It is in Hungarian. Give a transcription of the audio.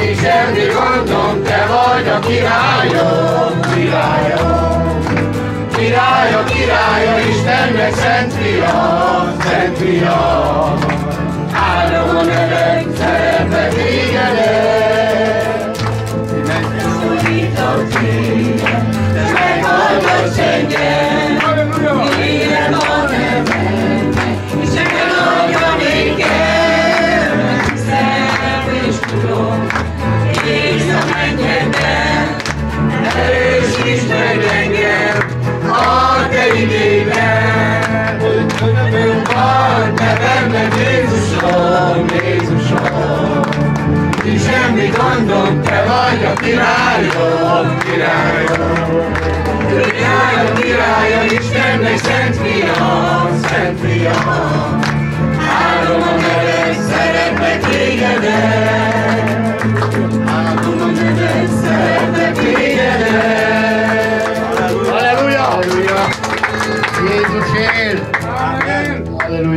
És semmi gondom, te vagy a királyom, királyom. Királya, királya, Istennek szent fia, szent fia. Áldom a neved, szeretve tégedet. Megszólítok téged, te meghallgatsz engem. Élem a és nékem. És tudom, igényben. Hogy örömöm van, te benned gondom, te vagy a királyom, királyom. Királya, királya, Istennek szent fia, szent fia. Áldom a neved, szeretlek tégedet. Jesús Él. Amén. Aleluya.